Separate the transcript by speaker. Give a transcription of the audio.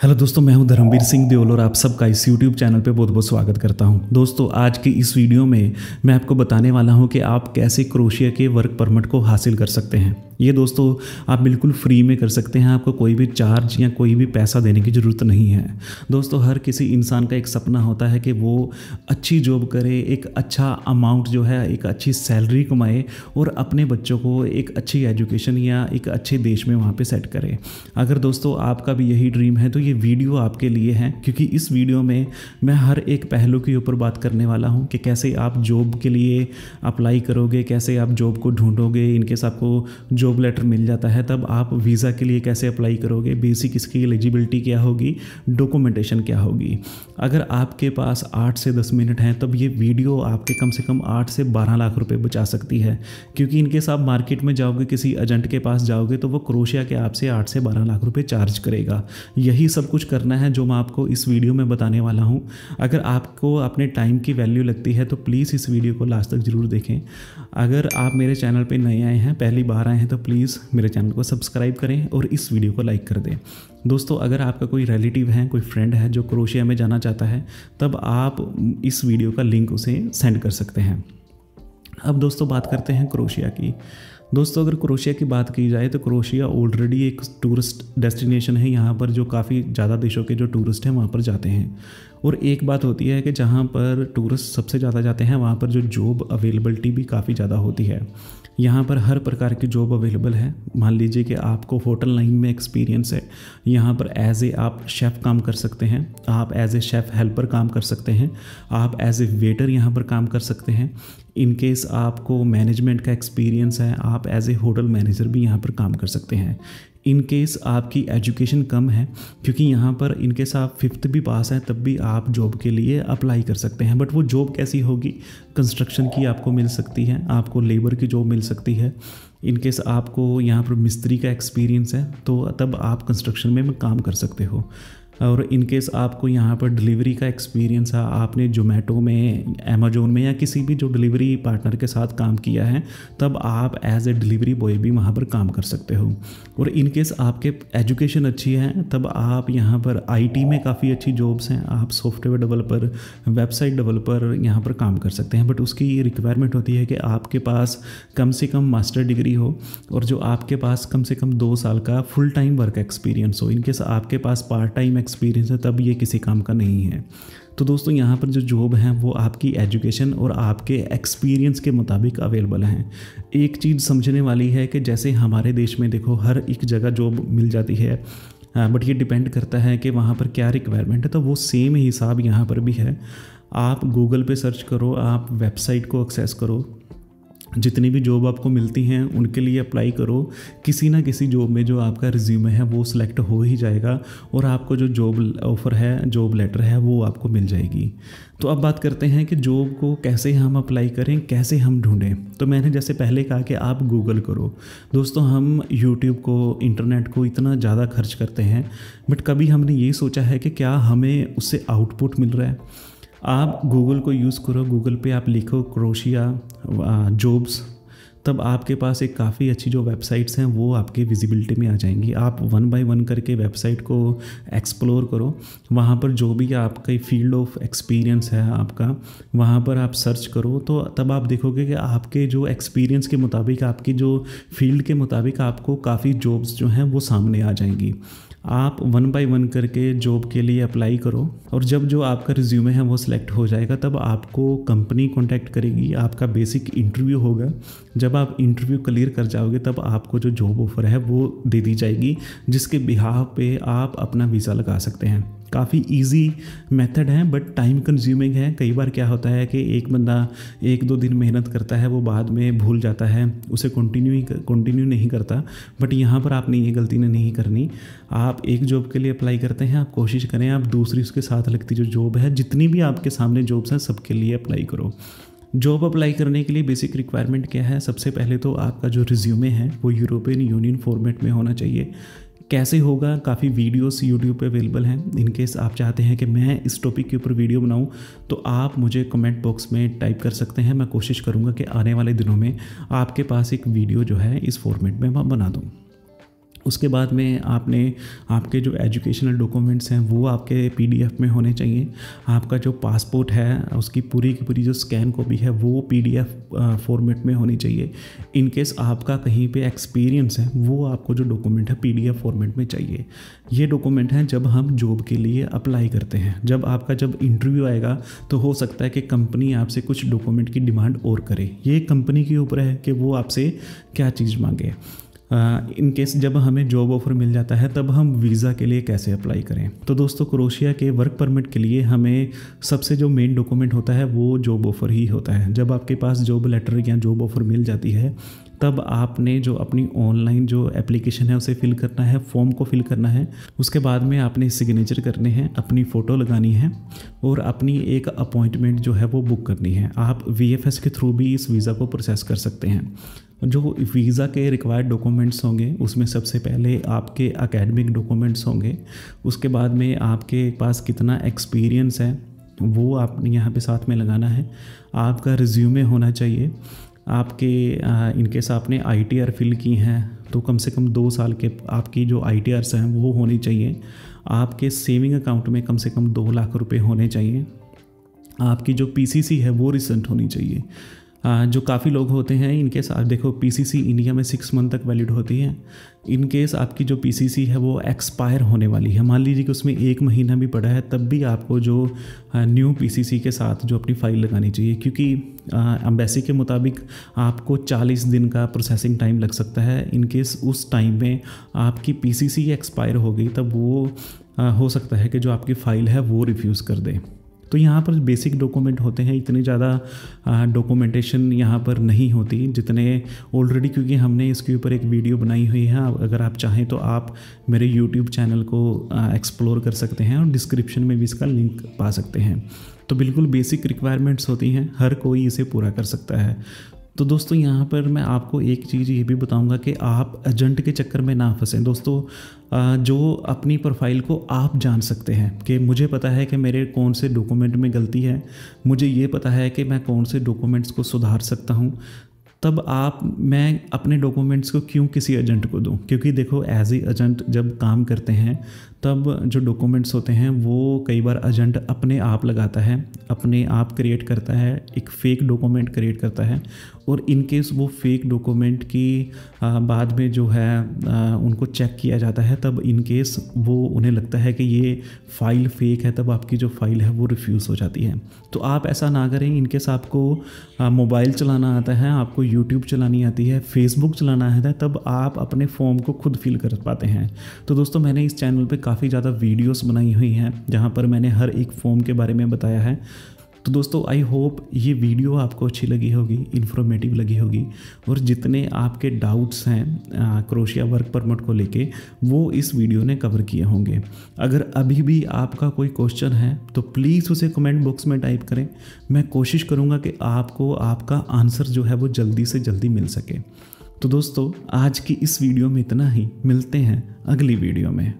Speaker 1: Hello दोस्तों, मैं हूँ धर्मवीर सिंह देओल और आप सबका इस यूट्यूब चैनल पे बहुत बहुत स्वागत करता हूँ। दोस्तों, आज के इस वीडियो में मैं आपको बताने वाला हूँ कि आप कैसे क्रोशिया के वर्क परमिट को हासिल कर सकते हैं। ये दोस्तों, आप बिल्कुल फ्री में कर सकते हैं। आपको कोई भी चार्ज या कोई भी पैसा देने की ज़रूरत नहीं है। दोस्तों, हर किसी इंसान का एक सपना होता है कि वो अच्छी जॉब करे, एक अच्छा अमाउंट जो है, एक अच्छी सैलरी कमाए और अपने बच्चों को एक अच्छी एजुकेशन या एक अच्छे देश में वहाँ पर सेट करे। अगर दोस्तों, आपका भी यही ड्रीम है तो ये वीडियो आपके लिए है, क्योंकि इस वीडियो में मैं हर एक पहलू के ऊपर बात करने वाला हूँ कि कैसे आप जॉब के लिए अप्लाई करोगे, कैसे आप जॉब को ढूंढोगे इनकेस आपको जॉब लेटर मिल जाता है, तब आप वीज़ा के लिए कैसे अप्लाई करोगे? बेसिक इसकी एलिजिबिलिटी क्या होगी? डॉक्यूमेंटेशन क्या होगी? अगर आपके पास आठ से दस मिनट हैं, तब ये वीडियो आपके कम से कम आठ से बारह लाख रुपए बचा सकती है। क्योंकि इनकेस आप मार्केट में जाओगे, किसी एजेंट के पास जाओगे तो वो क्रोशिया के आपसे आठ से बारह लाख रुपए चार्ज करेगा। यही सब कुछ करना है, जो मैं आपको इस वीडियो में बताने वाला हूँ। अगर आपको अपने टाइम की वैल्यू लगती है तो प्लीज़ इस वीडियो को लास्ट तक ज़रूर देखें। अगर आप मेरे चैनल पर नए आए हैं, पहली बार आए हैं तो प्लीज़ मेरे चैनल को सब्सक्राइब करें और इस वीडियो को लाइक कर दें। दोस्तों, अगर आपका कोई रिलेटिव है, कोई फ्रेंड है जो क्रोशिया में जाना चाहता है, तब आप इस वीडियो का लिंक उसे सेंड कर सकते हैं। अब दोस्तों, बात करते हैं क्रोशिया की। दोस्तों, अगर क्रोशिया की बात की जाए तो क्रोशिया ऑलरेडी एक टूरिस्ट डेस्टिनेशन है। यहाँ पर जो काफ़ी ज़्यादा देशों के जो टूरिस्ट हैं, वहाँ पर जाते हैं। और एक बात होती है कि जहाँ पर टूरिस्ट सबसे ज़्यादा जाते हैं, वहाँ पर जो जॉब अवेलेबलिटी भी काफ़ी ज़्यादा होती है। यहाँ पर हर प्रकार की जॉब अवेलेबल है। मान लीजिए कि आपको होटल लाइन में एक्सपीरियंस है। यहाँ पर एज ए आप शेफ़ काम कर सकते हैं। आप एज ए शेफ़ हेल्पर काम कर सकते हैं। आप एज ए वेटर यहाँ पर काम कर सकते हैं। इन केस आपको मैनेजमेंट का एक्सपीरियंस है, आप एज ए होटल मैनेजर भी यहाँ पर काम कर सकते हैं। इन केस आपकी एजुकेशन कम है, क्योंकि यहाँ पर इन केस आप फिफ्थ भी पास हैं, तब भी आप जॉब के लिए अप्लाई कर सकते हैं। बट वो जॉब कैसी होगी? कंस्ट्रक्शन की आपको मिल सकती है, आपको लेबर की जॉब मिल सकती है। इन केस आपको यहाँ पर मिस्त्री का एक्सपीरियंस है तो तब आप कंस्ट्रक्शन में काम कर सकते हो। और इन केस आपको यहाँ पर डिलीवरी का एक्सपीरियंस है, आपने जोमेटो में अमेजोन में या किसी भी जो डिलीवरी पार्टनर के साथ काम किया है, तब आप एज ए डिलीवरी बॉय भी वहाँ पर काम कर सकते हो। और इन केस आपके एजुकेशन अच्छी है, तब आप यहाँ पर आईटी में काफ़ी अच्छी जॉब्स हैं। आप सॉफ्टवेयर डेवलपर वेबसाइट डेवलपर यहाँ पर काम कर सकते हैं। बट उसकी रिक्वायरमेंट होती है कि आपके पास कम से कम मास्टर डिग्री हो और जो आपके पास कम से कम दो साल का फुल टाइम वर्क एक्सपीरियंस हो। इनकेस आपके पास पार्ट टाइम एक्सपीरियंस है, तब ये किसी काम का नहीं है। तो दोस्तों, यहाँ पर जो जॉब हैं, वो आपकी एजुकेशन और आपके एक्सपीरियंस के मुताबिक अवेलेबल हैं। एक चीज़ समझने वाली है कि जैसे हमारे देश में देखो, हर एक जगह जॉब मिल जाती है बट ये डिपेंड करता है कि वहाँ पर क्या रिक्वायरमेंट है तो वो सेम हिसाब यहाँ पर भी है। आप गूगल पे सर्च करो, आप वेबसाइट को एक्सेस करो जितनी भी जॉब आपको मिलती हैं, उनके लिए अप्लाई करो। किसी ना किसी जॉब में जो आपका रिज्यूमे है, वो सिलेक्ट हो ही जाएगा और आपको जो जॉब ऑफ़र है जॉब लेटर है, वो आपको मिल जाएगी। तो अब बात करते हैं कि जॉब को कैसे हम अप्लाई करें, कैसे हम ढूंढें। तो मैंने जैसे पहले कहा कि आप गूगल करो। दोस्तों, हम यूट्यूब को इंटरनेट को इतना ज़्यादा खर्च करते हैं बट कभी हमने ये सोचा है कि क्या हमें उससे आउटपुट मिल रहा है? आप गूगल को यूज़ करो गूगल पे आप लिखो क्रोशिया जॉब्स तब आपके पास एक काफ़ी अच्छी जो वेबसाइट्स हैं, वो आपके विजिबिलिटी में आ जाएँगी। आप वन बाय वन करके वेबसाइट को एक्सप्लोर करो। वहाँ पर जो भी आपका फ़ील्ड ऑफ़ एक्सपीरियंस है आपका, वहाँ पर आप सर्च करो। तो तब आप देखोगे कि आपके जो एक्सपीरियंस के मुताबिक, आपकी जो फ़ील्ड के मुताबिक आपको काफ़ी जॉब्स जो हैं, वो सामने आ जाएँगी। आप वन बाय वन करके जॉब के लिए अप्लाई करो और जब जो आपका रिज्यूमे है वो सिलेक्ट हो जाएगा, तब आपको कंपनी कॉन्टैक्ट करेगी, आपका बेसिक इंटरव्यू होगा। जब आप इंटरव्यू क्लियर कर जाओगे, तब आपको जो जॉब ऑफ़र है वो दे दी जाएगी, जिसके बिहाव पे आप अपना वीज़ा लगा सकते हैं। काफ़ी इजी मेथड है बट टाइम कंज्यूमिंग है। कई बार क्या होता है कि एक बंदा एक दो दिन मेहनत करता है, वो बाद में भूल जाता है, उसे कंटिन्यू कंटिन्यू नहीं करता। बट यहाँ पर आपने ये गलती नहीं करनी। आप एक जॉब के लिए अप्लाई करते हैं, आप कोशिश करें, आप दूसरी उसके साथ लगती जो जॉब है, जितनी भी आपके सामने जॉब्स हैं, सबके लिए अप्लाई करो। जॉब अप्लाई करने के लिए बेसिक रिक्वायरमेंट क्या है? सबसे पहले तो आपका जो रिज्यूमे है, वो यूरोपियन यूनियन फॉर्मेट में होना चाहिए। कैसे होगा? काफ़ी वीडियोस यूट्यूब पे अवेलेबल हैं। इनकेस आप चाहते हैं कि मैं इस टॉपिक के ऊपर वीडियो बनाऊँ तो आप मुझे कमेंट बॉक्स में टाइप कर सकते हैं। मैं कोशिश करूँगा कि आने वाले दिनों में आपके पास एक वीडियो जो है, इस फॉर्मेट में मैं बना दूँ। उसके बाद में आपने, आपके जो एजुकेशनल डॉक्यूमेंट्स हैं, वो आपके पीडीएफ में होने चाहिए। आपका जो पासपोर्ट है, उसकी पूरी की पूरी जो स्कैन कॉपी है, वो पीडीएफ फॉर्मेट में होनी चाहिए। इन केस आपका कहीं पे एक्सपीरियंस है, वो आपको जो डॉक्यूमेंट है पीडीएफ फॉर्मेट में चाहिए। ये डॉक्यूमेंट हैं जब हम जॉब के लिए अप्लाई करते हैं। जब आपका जब इंटरव्यू आएगा तो हो सकता है कि कंपनी आपसे कुछ डॉक्यूमेंट की डिमांड और करे। ये कंपनी के ऊपर है कि वो आपसे क्या चीज़ मांगे। इन केस जब हमें जॉब ऑफ़र मिल जाता है, तब हम वीज़ा के लिए कैसे अप्लाई करें? तो दोस्तों क्रोशिया के वर्क परमिट के लिए हमें सबसे जो मेन डॉक्यूमेंट होता है, वो जॉब ऑफ़र ही होता है। जब आपके पास जॉब लेटर या जॉब ऑफ़र मिल जाती है, तब आपने जो अपनी ऑनलाइन जो एप्लीकेशन है, उसे फिल करना है फॉर्म को फिल करना है। उसके बाद में आपने सिग्नेचर करने हैं, अपनी फ़ोटो लगानी है, और अपनी एक अपॉइंटमेंट जो है, वो बुक करनी है। आप वीएफएस के थ्रू भी इस वीज़ा को प्रोसेस कर सकते हैं। जो वीज़ा के रिक्वायर्ड डॉक्यूमेंट्स होंगे, उसमें सबसे पहले आपके एकेडमिक डॉक्यूमेंट्स होंगे। उसके बाद में आपके पास कितना एक्सपीरियंस है, वो आपने यहाँ पे साथ में लगाना है। आपका रिज्यूमे होना चाहिए। आपके इनकेस आपने आई टी आर फिल की हैं तो कम से कम दो साल के आपकी जो आई टी आर्स हैं, वो होनी चाहिए। आपके सेविंग अकाउंट में कम से कम दो लाख रुपए होने चाहिए। आपकी जो पीसीसी है, वो रिसेंट होनी चाहिए। जो काफ़ी लोग होते हैं, इनके साथ, देखो पीसीसी इंडिया में सिक्स मंथ तक वैलिड होती है। इन केस आपकी जो पीसीसी है, वो एक्सपायर होने वाली है। मान लीजिए कि उसमें एक महीना भी पड़ा है, तब भी आपको जो न्यू पीसीसी के साथ जो अपनी फ़ाइल लगानी चाहिए। क्योंकि अम्बेसी के मुताबिक आपको 40 दिन का प्रोसेसिंग टाइम लग सकता है। इन केस उस टाइम में आपकी पीसीसी एक्सपायर हो गई, तब वो हो सकता है कि जो आपकी फ़ाइल है, वो रिफ्यूज़ कर दे। तो यहाँ पर बेसिक डॉक्यूमेंट होते हैं, इतने ज़्यादा डॉक्यूमेंटेशन यहाँ पर नहीं होती, जितने ऑलरेडी क्योंकि हमने इसके ऊपर एक वीडियो बनाई हुई है अगर आप चाहें तो आप मेरे यूट्यूब चैनल को एक्सप्लोर कर सकते हैं और डिस्क्रिप्शन में भी इसका लिंक पा सकते हैं। तो बिल्कुल बेसिक रिक्वायरमेंट्स होती हैं, हर कोई इसे पूरा कर सकता है। तो दोस्तों, यहाँ पर मैं आपको एक चीज़ ये भी बताऊँगा कि आप एजेंट के चक्कर में ना फंसें। दोस्तों जो अपनी प्रोफ़ाइल को आप जान सकते हैं कि मुझे पता है कि मेरे कौन से डॉक्यूमेंट में गलती है, मुझे ये पता है कि मैं कौन से डॉक्यूमेंट्स को सुधार सकता हूँ। तब आप, मैं अपने डॉक्यूमेंट्स को क्यों किसी एजेंट को दूँ? क्योंकि देखो एज ए एजेंट जब काम करते हैं, तब जो डॉक्यूमेंट्स होते हैं, वो कई बार एजेंट अपने आप लगाता है, अपने आप क्रिएट करता है, एक फ़ेक डॉक्यूमेंट क्रिएट करता है और इन केस वो फेक डॉक्यूमेंट की आ, बाद में जो है आ, उनको चेक किया जाता है तब इन केस वो उन्हें लगता है कि ये फ़ाइल फेक है तब आपकी जो फ़ाइल है वो रिफ्यूज़ हो जाती है। तो आप ऐसा ना करें इन केस आपको मोबाइल चलाना आता है आपको यूट्यूब चलानी आती है फेसबुक चलाना आता है तब आप अपने फॉर्म को खुद फिल कर पाते हैं। तो दोस्तों मैंने इस चैनल पर काफ़ी ज़्यादा वीडियोज़ बनाई हुई हैं जहाँ पर मैंने हर एक फॉर्म के बारे में बताया है। तो दोस्तों आई होप ये वीडियो आपको अच्छी लगी होगी इन्फॉर्मेटिव लगी होगी और जितने आपके डाउट्स हैं क्रोशिया वर्क परमिट को लेके, वो इस वीडियो ने कवर किए होंगे। अगर अभी भी आपका कोई क्वेश्चन है तो प्लीज़ उसे कमेंट बॉक्स में टाइप करें। मैं कोशिश करूँगा कि आपको आपका आंसर जो है वो जल्दी से जल्दी मिल सके। तो दोस्तों, आज की इस वीडियो में इतना ही। मिलते हैं अगली वीडियो में।